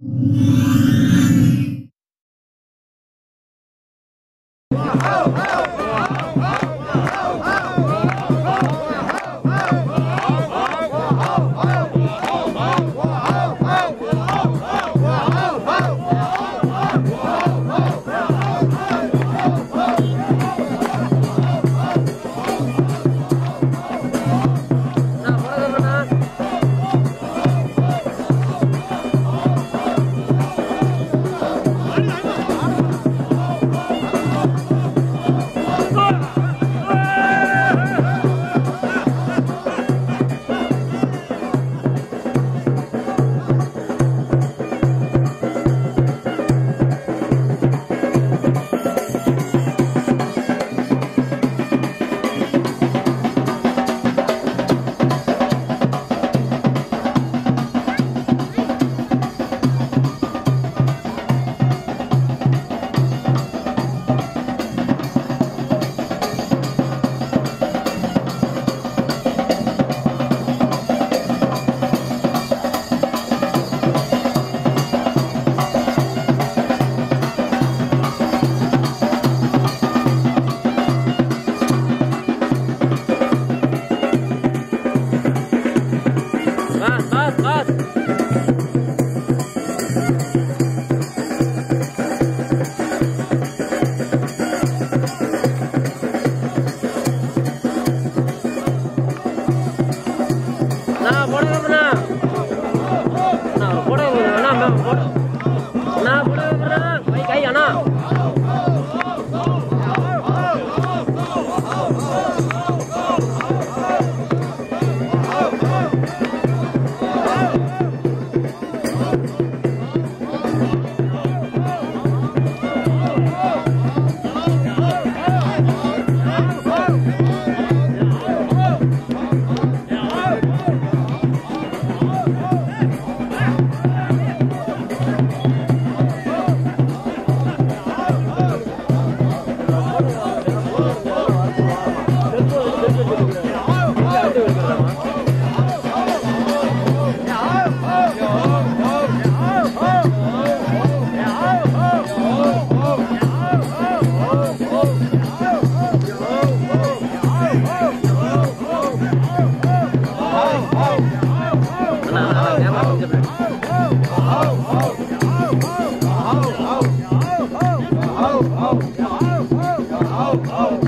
Bas, 太远了。Oh, oh.